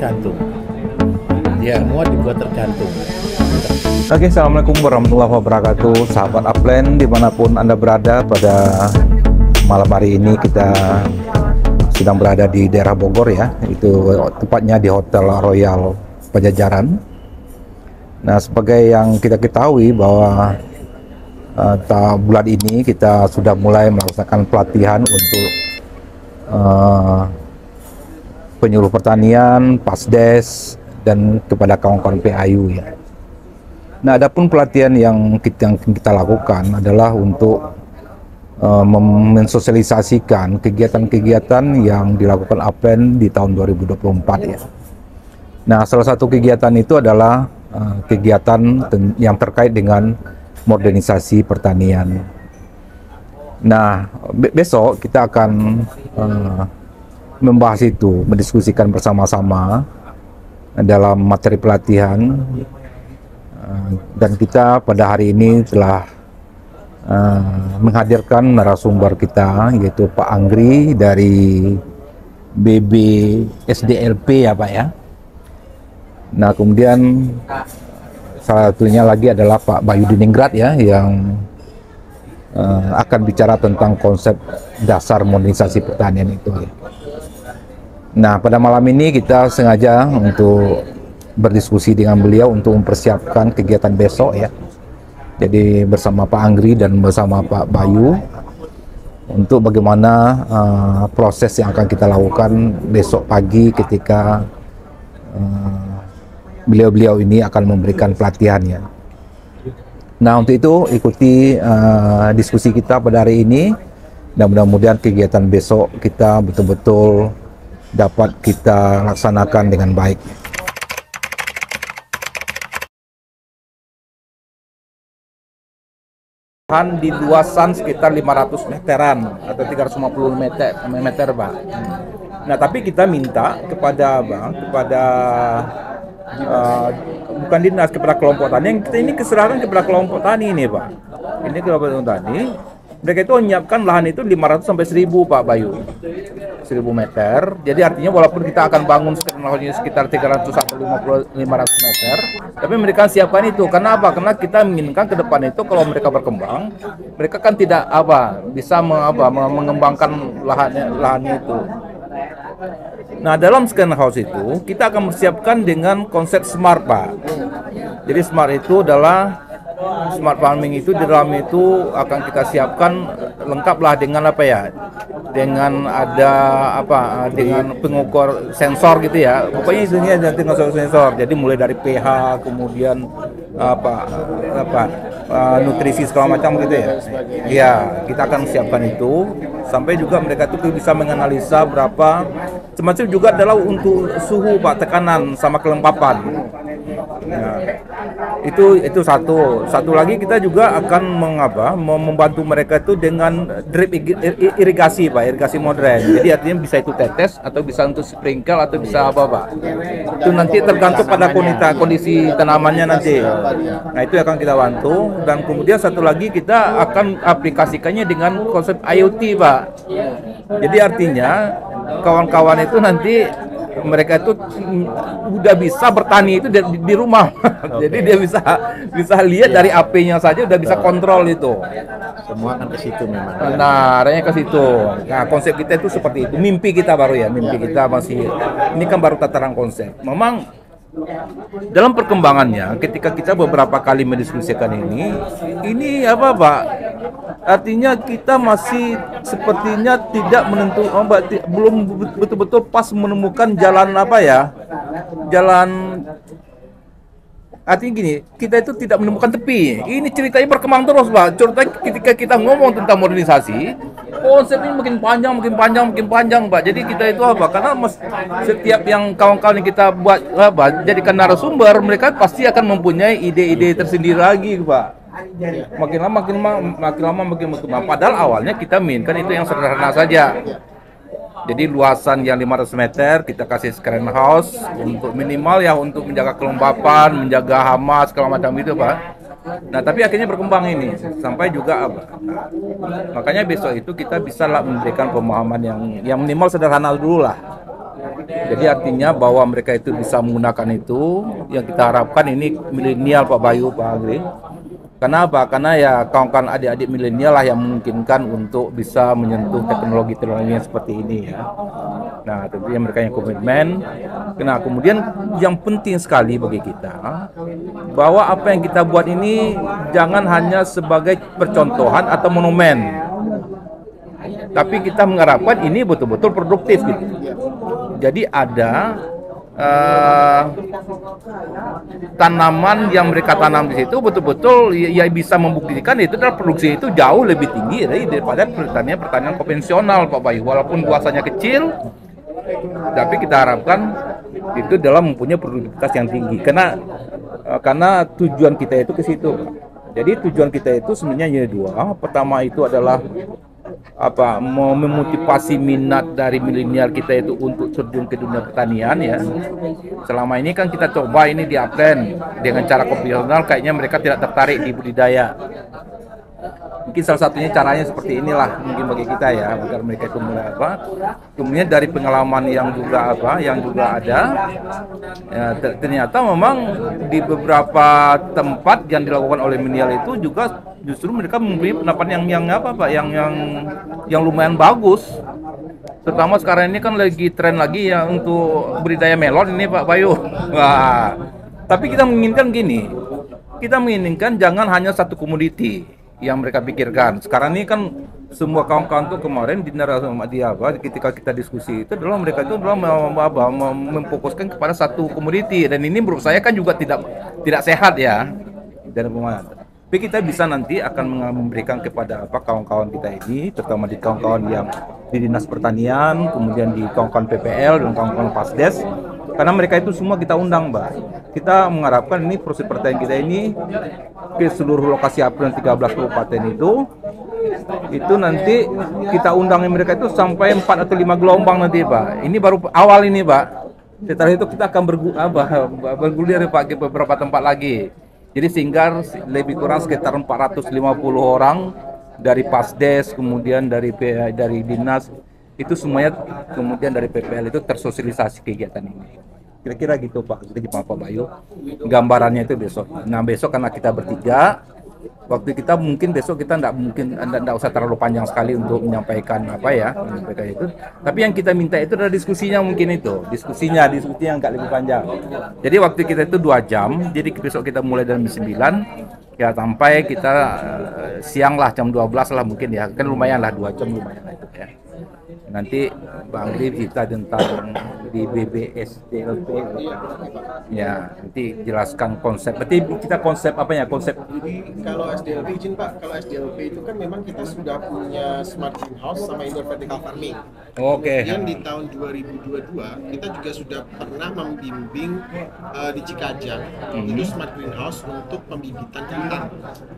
tergantung. Ya, semua juga tergantung. Oke, Assalamualaikum warahmatullahi wabarakatuh Sahabat Upland di mana pun Anda berada pada malam hari ini kita sedang berada di daerah Bogor ya Itu tepatnya di Hotel Royal Pajajaran Nah, sebagai yang kita ketahui bahwa uh, bulan ini kita sudah mulai melaksanakan pelatihan untuk uh, penyuluh pertanian, pasdes, dan kepada kawan-kawan PAYU ya Nah, adapun pelatihan yang kita, yang kita lakukan adalah untuk uh, mensosialisasikan kegiatan-kegiatan yang dilakukan APEN di tahun 2024 ya. Nah, salah satu kegiatan itu adalah uh, kegiatan yang terkait dengan modernisasi pertanian. Nah, be besok kita akan uh, membahas itu, mendiskusikan bersama-sama dalam materi pelatihan Eh, dan kita pada hari ini telah uh, menghadirkan narasumber kita yaitu Pak Anggri dari BB SDLP ya Pak ya. Nah kemudian salah satunya lagi adalah Pak Bayu Diningrat ya yang uh, akan bicara tentang konsep dasar modernisasi pertanian itu. Ya. Nah pada malam ini kita sengaja untuk berdiskusi dengan beliau untuk mempersiapkan kegiatan besok ya. Jadi bersama Pak Anggri dan bersama Pak Bayu untuk bagaimana uh, proses yang akan kita lakukan besok pagi ketika uh, beliau-beliau uh, ini akan memberikan pelatihannya. Nah untuk itu ikuti uh, diskusi kita pada hari ini dan mudah-mudahan kegiatan besok kita betul-betul dapat kita laksanakan dengan baik. di luasan sekitar 500 meteran atau 350 meter meter pak. Nah tapi kita minta kepada bang kepada uh, bukan dinas kepada kelompok tani yang kita ini keserahkan kepada kelompok tani ini pak. Ini kelompok tani mereka itu menyiapkan lahan itu 500 sampai 1000 pak Bayu. 1000 meter. Jadi artinya walaupun kita akan bangun sekitar 300 sampai 500 meter, tapi mereka siapkan itu. Karena apa? Karena kita menginginkan ke depan itu kalau mereka berkembang, mereka kan tidak apa bisa mengapa mengembangkan lahannya lahannya itu. Nah, dalam scan house itu kita akan mempersiapkan dengan konsep smart, Pak. Jadi smart itu adalah smart farming itu di dalam itu akan kita siapkan lengkaplah dengan apa ya dengan ada apa dengan pengukur sensor gitu ya. Pokoknya isinya nanti sensor sensor. Jadi mulai dari pH kemudian apa apa uh, nutrisi segala macam gitu ya. Ya kita akan siapkan itu. Sampai juga mereka itu bisa menganalisa berapa. Semacam juga adalah untuk suhu pak tekanan sama kelembapan ya itu itu satu. Satu lagi kita juga akan mengapa membantu mereka itu dengan drip irigasi pak irigasi modern. Jadi artinya bisa itu tetes atau bisa untuk sprinkle atau bisa apa pak. Itu nanti tergantung pada kondisi kondisi tanamannya nanti. Nah itu akan kita bantu. Dan kemudian satu lagi kita akan aplikasikannya dengan konsep IoT pak. Jadi artinya kawan-kawan itu nanti mereka itu udah bisa bertani itu di, di rumah. Okay. Jadi dia bisa bisa lihat dari AP-nya saja udah bisa kontrol itu. Semua kan ke situ memang. Nah, arahnya ke situ. Nah, konsep kita itu seperti itu. Mimpi kita baru ya, mimpi kita masih ini kan baru tataran konsep. Memang dalam perkembangannya ketika kita beberapa kali mendiskusikan ini ini apa Pak artinya kita masih sepertinya tidak menentu oh, belum betul-betul pas menemukan jalan apa ya jalan Artinya gini, kita itu tidak menemukan tepi. Ini ceritanya berkembang terus, Pak. Cerita ketika kita ngomong tentang modernisasi, konsep ini makin panjang, makin panjang, makin panjang, Pak. Jadi kita itu apa? Karena mas, setiap yang kawan-kawan yang kita buat apa, jadikan narasumber, mereka pasti akan mempunyai ide-ide tersendiri lagi, Pak. Makin lama makin lama makin lama makin lama. Padahal awalnya kita kan itu yang sederhana saja. Jadi luasan yang 500 meter kita kasih screen house untuk minimal ya untuk menjaga kelembapan, menjaga hama segala macam itu pak. Nah tapi akhirnya berkembang ini sampai juga apa? Makanya besok itu kita bisa lah memberikan pemahaman yang yang minimal sederhana dulu lah. Jadi artinya bahwa mereka itu bisa menggunakan itu yang kita harapkan ini milenial Pak Bayu Pak Agri. Kenapa? Karena ya kawan-kawan adik-adik milenial lah yang memungkinkan untuk bisa menyentuh teknologi-teknologi yang seperti ini ya. Nah, tentunya mereka yang komitmen. Nah, kemudian yang penting sekali bagi kita bahwa apa yang kita buat ini jangan hanya sebagai percontohan atau monumen. Tapi kita mengharapkan ini betul-betul produktif gitu. Jadi ada uh, tanaman yang mereka tanam di situ betul-betul ya, ya bisa membuktikan itu adalah produksi itu jauh lebih tinggi dari daripada pertanian pertanian konvensional Pak Bayu. Walaupun kuasanya kecil tapi kita harapkan itu dalam mempunyai produktivitas yang tinggi. Karena uh, karena tujuan kita itu ke situ jadi tujuan kita itu sebenarnya ada dua. Pertama itu adalah apa mau memotivasi minat dari milenial kita itu untuk terjun ke dunia pertanian ya. Selama ini kan kita coba ini di Upland dengan cara konvensional kayaknya mereka tidak tertarik di budidaya mungkin salah satunya caranya seperti inilah mungkin bagi kita ya agar mereka itu apa kemudian dari pengalaman yang juga apa yang juga ada ya, ternyata memang di beberapa tempat yang dilakukan oleh milenial itu juga justru mereka memberi pendapat yang yang apa pak yang yang yang lumayan bagus. Terutama sekarang ini kan lagi tren lagi ya untuk budidaya melon ini Pak Bayu. Wah. Tapi kita menginginkan gini kita menginginkan jangan hanya satu komoditi yang mereka pikirkan. Sekarang ini kan semua kawan-kawan tuh kemarin di sama dia apa ketika kita diskusi itu adalah mereka itu adalah memfokuskan kepada satu komoditi dan ini menurut saya kan juga tidak tidak sehat ya dan tapi kita bisa nanti akan memberikan kepada apa kawan-kawan kita ini terutama di kawan-kawan yang di dinas pertanian kemudian di kawan-kawan PPL dan kawan-kawan Pasdes karena mereka itu semua kita undang mbak kita mengharapkan ini proses pertanian kita ini ke seluruh lokasi apel 13 kabupaten itu itu nanti kita undang mereka itu sampai 4 atau 5 gelombang nanti Pak. Ini baru awal ini Pak. Setelah itu kita akan bergu, apa, bergulir Pak ke beberapa tempat lagi. Jadi sehingga lebih kurang sekitar 450 orang dari Pasdes, kemudian dari dari dinas itu semuanya kemudian dari PPL itu tersosialisasi kegiatan ini. Kira-kira gitu Pak, jadi Pak Bayu. Gambarannya itu besok. Nah besok karena kita bertiga, waktu kita mungkin besok kita tidak mungkin tidak usah terlalu panjang sekali untuk menyampaikan apa ya menyampaikan itu. Tapi yang kita minta itu adalah diskusinya mungkin itu. Diskusinya diskusi yang nggak lebih panjang. Jadi waktu kita itu dua jam. Jadi besok kita mulai dari jam 9 ya sampai kita uh, siang lah jam 12 lah mungkin ya. Kan lumayan lah dua jam lumayan itu ya nanti Bang Rif cerita tentang di BBSDLP ya nanti jelaskan konsep. Berarti kita konsep apa ya? Konsep kalau SDLP izin Pak kalau SDLP itu kan memang kita sudah punya smart greenhouse sama indoor vertical farming. Oke. Okay. kemudian di tahun 2022 kita juga sudah pernah membimbing uh, di Cikajang. Hmm. itu smart greenhouse untuk pembibitan kentang.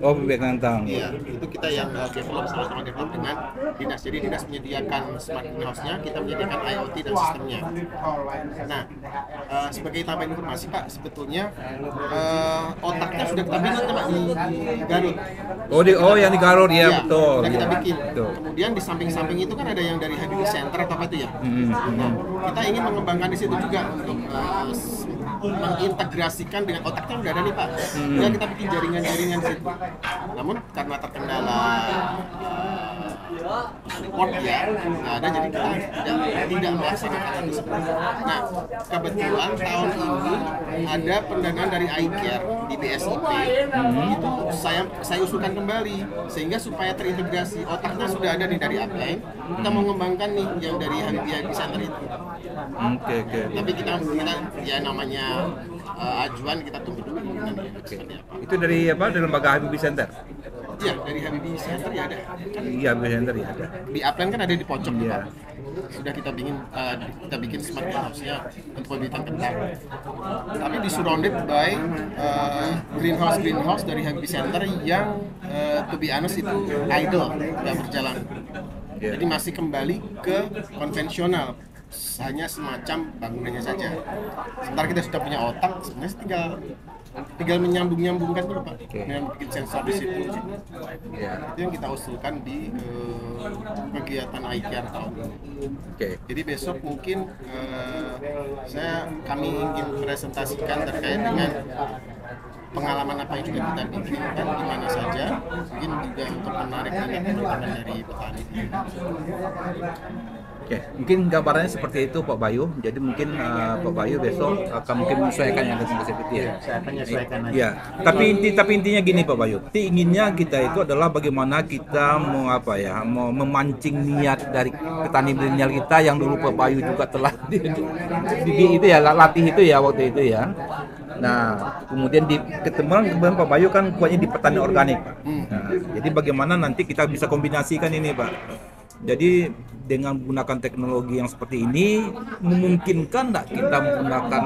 Oh pembibitan kentang. Iya itu kita yang uh, develop sama-sama develop dengan dinas. Jadi dinas menyediakan smart greenhouse-nya kita menyediakan IoT dan sistemnya Nah, uh, sebagai tambahan informasi Pak, sebetulnya uh, otaknya sudah kita bikin Pak di, di Garut. Oh, di, oh yang di Garut ya, ya betul. Sudah kita bikin. Betul. Kemudian di samping-samping itu kan ada yang dari Habibie Center atau apa itu ya. Hmm. Nah, kita ingin mengembangkan di situ juga untuk uh, mengintegrasikan dengan otaknya udah ada nih Pak. Hmm. Ya kita bikin jaringan-jaringan situ. Namun karena terkendala uh, support ya. Nggak ada jadi kita tidak tidak melaksanakan itu seperti nah kebetulan tahun ini ada pendanaan dari iCare di BSIP hmm. itu saya saya usulkan kembali sehingga supaya terintegrasi. Otaknya sudah ada nih dari upline kita mau mengembangkan nih yang dari Habibie di Center itu. Oke okay, oke. Okay. tapi kita kita ya namanya uh, ajuan kita tunggu dulu nanti. Okay. itu dari apa? Dari lembaga Habibie Center Iya, dari Habibie Center ya ada. Kan iya, Habibie Center ya ada. Di Upland kan ada di pojok iya. Sudah kita bikin uh, kita bikin smart greenhouse-nya untuk pembibitan kentang. Tapi di surrounded by uh, greenhouse greenhouse dari Habibie Center yang uh, to be honest itu idle, nggak berjalan. Yeah. Jadi masih kembali ke konvensional hanya semacam bangunannya saja. Sementara kita sudah punya otak, sebenarnya tinggal tinggal menyambung-nyambungkan dulu pak Oke. dengan bikin sensor di situ Ya. itu yang kita usulkan di eh, kegiatan iCare tahun ini Oke. jadi besok mungkin eh, saya kami ingin presentasikan terkait dengan pengalaman apa yang sudah kita bikinkan di mana saja mungkin juga untuk menarik minat dari petani Oke, mungkin gambarannya seperti itu Pak Bayu. Jadi mungkin eh, Pak Bayu besok akan mungkin menyesuaikan yang dengan seperti ya. saya akan menyesuaikan aja. Ya, tapi inti tapi intinya gini Pak Bayu. Inti inginnya kita itu adalah bagaimana kita mau apa ya, mau memancing niat dari petani milenial kita yang dulu Pak Bayu juga telah di, di, di- itu ya latih itu ya waktu itu ya. Nah, kemudian di ketemu kemudian Pak Bayu kan kuatnya di petani organik. Pak. Nah, jadi bagaimana nanti kita bisa kombinasikan ini Pak. Jadi dengan menggunakan teknologi yang seperti ini memungkinkan nggak kita menggunakan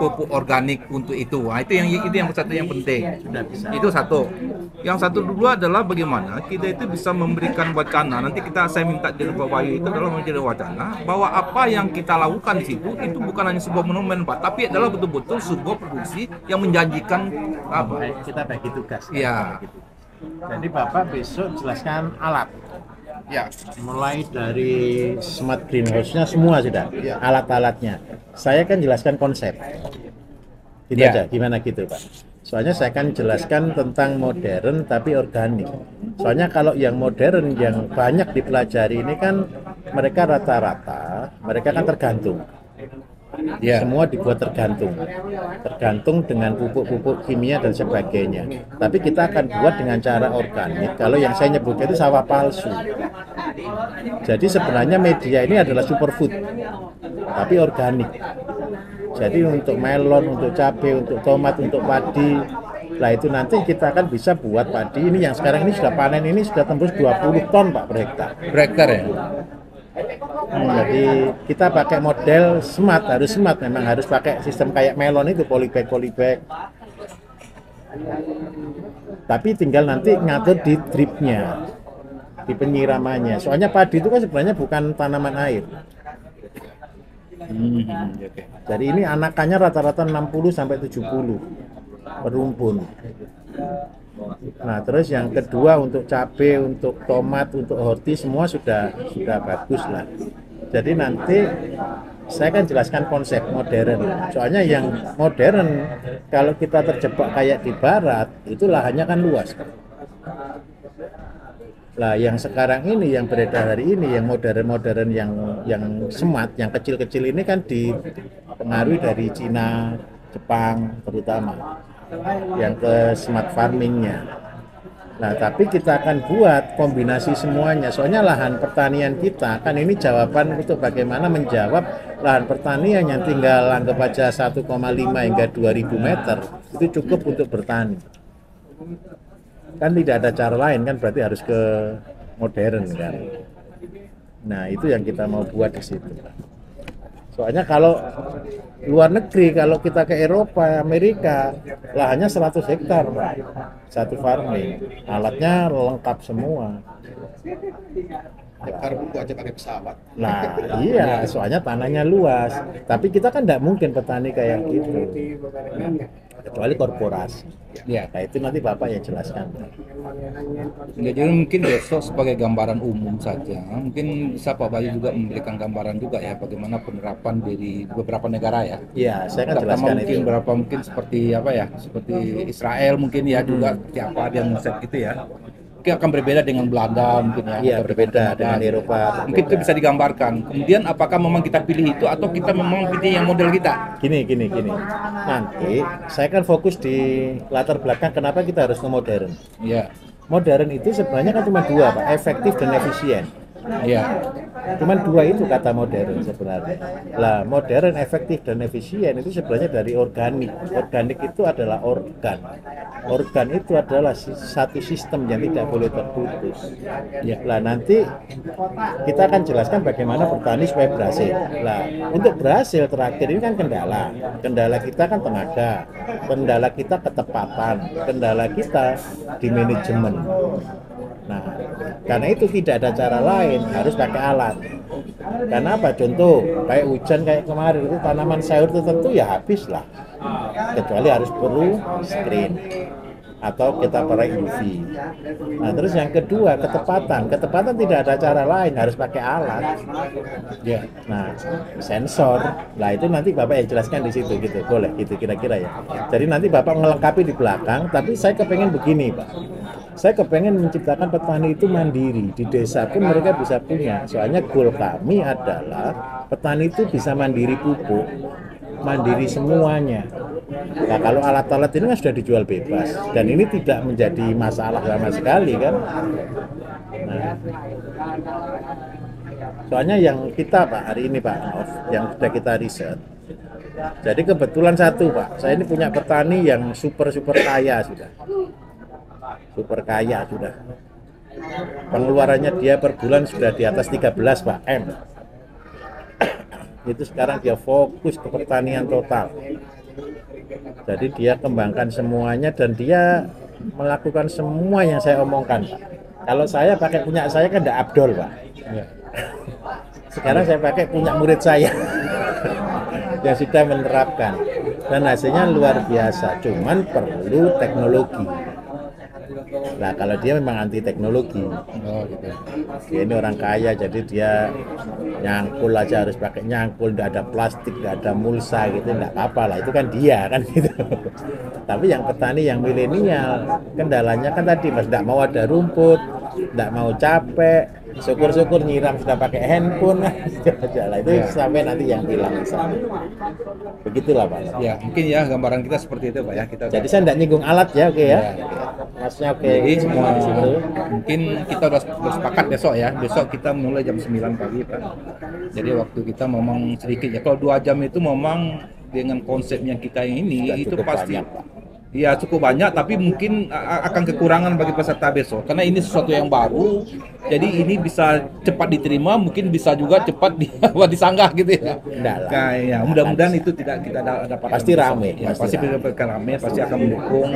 pupuk organik untuk itu? Nah, itu yang itu yang satu yang penting. Itu satu. Yang satu dulu adalah bagaimana kita itu bisa memberikan wacana. Nanti kita saya minta di Pak Bayu itu adalah menjadi wacana bahwa apa yang kita lakukan di situ itu bukan hanya sebuah monumen Pak, tapi adalah betul-betul sebuah produksi yang menjanjikan apa? Baik, kita bagi tugas. Iya. Jadi Bapak besok jelaskan alat. Ya Mulai dari smart greenhouse-nya semua sudah, alat-alatnya. Saya kan jelaskan konsep. Gitu Ya. aja, gimana gitu Pak. Soalnya saya akan jelaskan tentang modern tapi organik. Soalnya kalau yang modern yang banyak dipelajari ini kan mereka rata-rata, mereka kan tergantung. Ya. Semua dibuat tergantung. Tergantung dengan pupuk-pupuk kimia dan sebagainya. Tapi kita akan buat dengan cara organik. Kalau yang saya nyebutnya itu sawah palsu. Jadi sebenarnya media ini adalah superfood. Tapi organik. Jadi untuk melon, untuk cabai, untuk tomat, untuk padi, lah itu nanti kita akan bisa buat padi ini yang sekarang ini sudah panen ini sudah tembus 20 ton Pak per hektar. Breaker ya. Hmm, jadi kita pakai model smart harus smart. Memang harus pakai sistem kayak melon itu polybag polybag. Tapi tinggal nanti ngatur di dripnya di penyiramannya. Soalnya padi itu kan sebenarnya bukan tanaman air. Hmm, oke. jadi ini anakannya rata-rata 60 sampai 70 perumpun Nah, terus yang kedua untuk cabai, untuk tomat, untuk horti semua sudah sudah bagus lah. Jadi nanti saya akan jelaskan konsep modern. Soalnya yang modern kalau kita terjebak kayak di barat, itu lahannya kan luas. Lah yang sekarang ini yang beredar hari ini yang modern-modern yang yang smart, yang kecil-kecil ini kan dipengaruhi dari Cina, Jepang terutama yang ke smart farmingnya. Nah, tapi kita akan buat kombinasi semuanya. Soalnya lahan pertanian kita kan ini jawaban untuk bagaimana menjawab lahan pertanian yang tinggal anggap aja 1,5 hingga 2000 meter itu cukup untuk bertani. Kan tidak ada cara lain kan berarti harus ke modern kan. Nah, itu yang kita mau buat di situ. Soalnya kalau luar negeri, kalau kita ke Eropa, Amerika, lahannya 100 hektar, Pak. Satu farming. Alatnya lengkap semua. hektar buku aja pakai pesawat Nah, iya, soalnya tanahnya luas. Tapi kita kan tidak mungkin petani kayak gitu. Kecuali korporasi. Ya. Nah, itu nanti Bapak yang jelaskan. Ya, jadi mungkin besok sebagai gambaran umum saja, mungkin bisa Pak Bayu juga memberikan gambaran juga ya bagaimana penerapan dari beberapa negara ya. Iya, saya akan Terutama jelaskan mungkin itu. berapa mungkin seperti apa ya, seperti Israel mungkin ya juga seperti apa dia konsep gitu ya. Mungkin akan berbeda dengan Belanda mungkin ya. Iya, atau berbeda Kanada. dengan Eropa. Mungkin itu bisa digambarkan. Kemudian apakah memang kita pilih itu atau kita memang pilih yang model kita? Gini, gini, gini. Nanti saya kan fokus di latar belakang kenapa kita harus ke modern. Iya. Modern itu sebenarnya kan cuma dua, Pak, efektif dan efisien. Iya. Cuman dua itu kata modern sebenarnya. Lah, modern, efektif dan efisien itu sebenarnya dari organik. Organik itu adalah organ. Organ itu adalah satu sistem yang tidak boleh terputus. Ya, lah nanti kita akan jelaskan bagaimana bertani supaya berhasil. Lah, untuk berhasil terakhir ini kan kendala. Kendala kita kan tenaga. Kendala kita ketepatan. Kendala kita di manajemen. Nah, karena itu tidak ada cara lain, harus pakai alat. Karena apa? Contoh kayak hujan kayak kemarin itu tanaman sayur itu tentu ya habis lah. Kecuali harus perlu screen atau kita pakai UV. Nah terus yang kedua ketepatan. Ketepatan tidak ada cara lain harus pakai alat. Ya. Nah sensor. Nah itu nanti bapak ya jelaskan di situ gitu. Boleh gitu kira-kira ya. Jadi nanti bapak melengkapi di belakang. Tapi saya kepengen begini pak. Saya kepengen menciptakan petani itu mandiri di desa pun mereka bisa punya. Soalnya goal kami adalah petani itu bisa mandiri pupuk, mandiri semuanya. Nah kalau alat-alat ini kan sudah dijual bebas dan ini tidak menjadi masalah sama sekali kan. Nah, soalnya yang kita pak hari ini pak yang sudah kita riset. Jadi kebetulan satu pak, saya ini punya petani yang super super kaya sudah, super kaya sudah. Pengeluarannya dia per bulan sudah di atas 13 pak M. Itu sekarang dia fokus ke pertanian total jadi dia kembangkan semuanya dan dia melakukan semua yang saya omongkan, Pak. Kalau saya pakai punya saya kan tidak abdol, Pak. Ya. Sekarang saya pakai punya murid saya yang sudah menerapkan dan hasilnya luar biasa. Cuman perlu teknologi. Nah kalau dia memang anti teknologi, Oh, gitu. dia ini orang kaya jadi dia nyangkul aja harus pakai nyangkul, nggak ada plastik, nggak ada mulsa gitu, nggak apa-apa lah itu kan dia kan gitu. Tapi yang petani yang milenial kendalanya kan tadi mas nggak mau ada rumput, nggak mau capek, syukur-syukur nyiram sudah pakai handphone aja lah itu sampai nanti yang hilang. Begitulah pak. Ya, mungkin ya gambaran kita seperti itu Pak ya. Kita Jadi saya tidak nyinggung alat ya, oke ya. Masnya oke. Jadi semua di situ. mungkin kita udah sepakat besok ya. Besok kita mulai jam 9 pagi Pak. Jadi waktu kita memang sedikit ya. Kalau dua jam itu memang dengan konsep yang kita ini Sudah itu pasti banyak, Pak. Ya cukup banyak, tapi mungkin akan kekurangan bagi peserta besok karena ini sesuatu yang baru. Jadi ini bisa cepat diterima, mungkin bisa juga cepat di, disanggah gitu ya. Nah, ya, mudah-mudahan itu tidak kita da- dapat. Pasti rame, Ya, pasti pasti rame. pasti akan mendukung.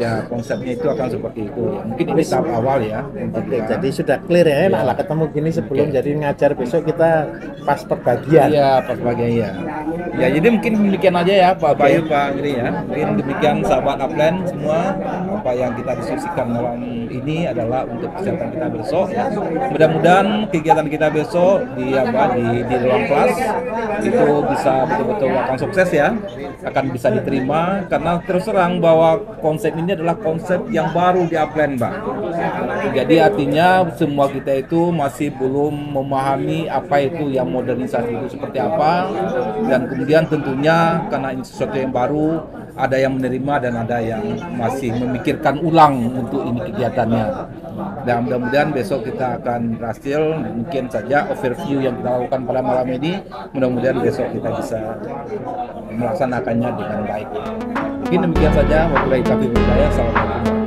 Ya konsepnya itu akan seperti itu. Ya. Mungkin ini tahap awal ya. untuk Oke, kita. jadi sudah clear ya, enak lah ketemu gini sebelum jadi ngajar besok kita pas perbagian. Iya, pas bagian ya. Ya, jadi mungkin demikian aja ya Pak Bayu, Pak Giri ya. Mungkin demikian sahabat Upland semua apa yang kita diskusikan malam ini adalah untuk kesehatan kita besok. Mudah-mudahan kegiatan kita besok di apa di di ruang kelas itu bisa betul-betul akan sukses ya. Akan bisa diterima karena terus terang bahwa konsep ini adalah konsep yang baru di Upland, Mbak. Jadi artinya semua kita itu masih belum memahami apa itu yang modernisasi itu seperti apa dan kemudian tentunya karena ini sesuatu yang baru ada yang menerima dan ada yang masih memikirkan ulang untuk ini kegiatannya. Dan mudah-mudahan besok kita akan berhasil mungkin saja overview yang kita lakukan pada malam ini mudah-mudahan besok kita bisa melaksanakannya dengan baik. Mungkin demikian saja wabillahi taufiq. Assalamualaikum.